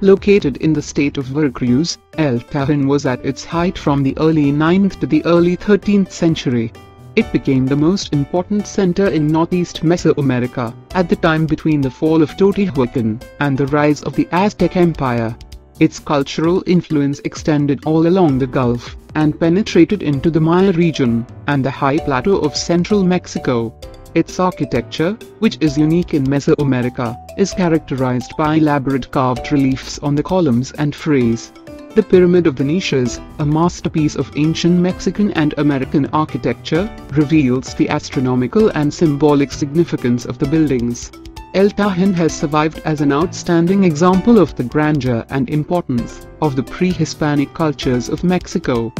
Located in the state of Veracruz, El Tajín was at its height from the early 9th to the early 13th century. It became the most important center in northeast Mesoamerica at the time between the fall of Teotihuacan and the rise of the Aztec Empire. Its cultural influence extended all along the Gulf and penetrated into the Maya region and the high plateau of central Mexico. Its architecture, which is unique in Mesoamerica, is characterized by elaborate carved reliefs on the columns and frieze. The Pyramid of the Niches, a masterpiece of ancient Mexican and American architecture, reveals the astronomical and symbolic significance of the buildings. El Tajín has survived as an outstanding example of the grandeur and importance of the pre-Hispanic cultures of Mexico.